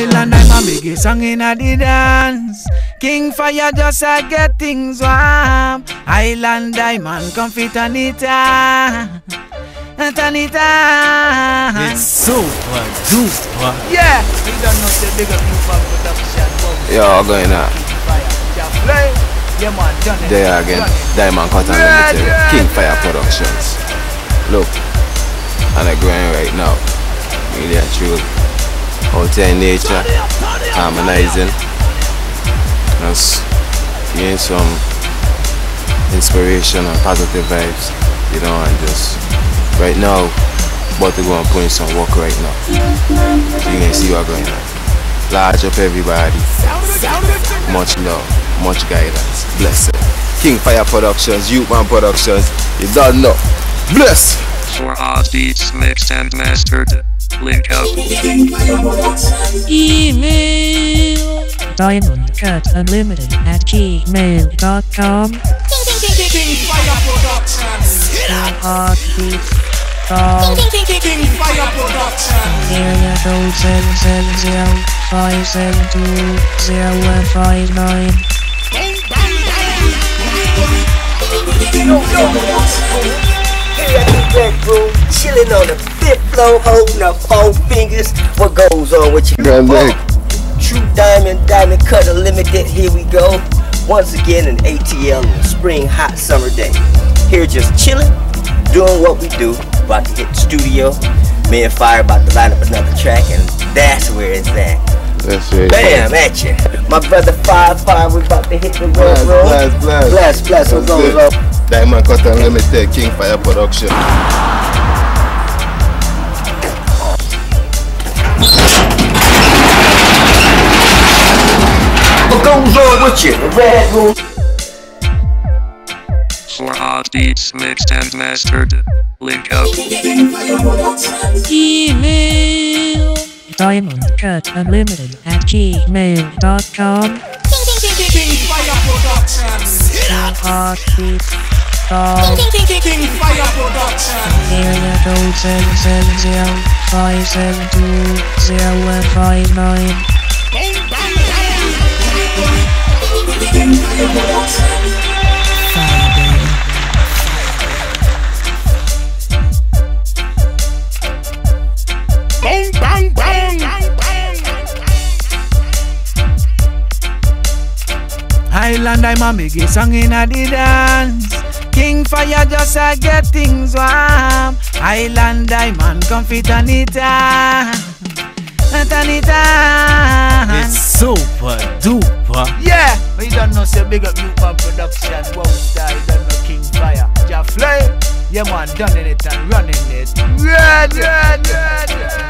Island, I'm a biggie song in a the dance. King Fyyah just a get things warm. Island Diamond, come fit on it. Turn it on. It's super duper. Yeah, we don't know the big up you for production. Yo, going on. Yeah, play. Yeah, man, done it. There again. Diamond Cotton Yeah, Limited, yeah, King Fyyah Productions. Look, and I'm going right now. Really truly. In nature, harmonizing. Just getting some inspiration and positive vibes, you know, and just right now, about to go and put in some work right now. You can see what going on. Large up everybody. Much love, much guidance. Bless it. King Fyyah Productions, Youthman Productions. You don't know. Bless. For hot beats mixed and mastered. Link up. Email Diamond Cut Unlimited at gmail.com. Productions. Call. Area code 770 572 0159. Bedroom, chilling on the fifth floor, holding up four fingers. What goes on with you? Grand leg. True Diamond, Diamond Cut Unlimited. Here we go. Once again in ATL spring hot summer day. Here just chilling, doing what we do. About to hit the studio. Me and Fire about to line up another track, and that's where it's at. That's right. Bam, at you. My brother Five Five, we about to hit the road, Bless, bro. bless, bless. Bless, bless. What That's goes it. on? Diamond Cut Unlimited, King Fyyah Production. What goes on with you? The red room. For hot beats mixed and mastered. Link up. Email Diamond Cut Unlimited at gmail.com. King Fyyah Productions. Heartbeat Call King Fyyah Productions. Area code 770 572 0159. Island, I'm a biggie song in a dance. King Fyyah just a get things warm. Island Diamond, come fit on it. ah. Turn. It's super duper. Yeah, but you don't know, say big up you man production. Wow, star, you don't know King Fyyah. Ja fly, yeah man, done in it and running it. Red, red, red.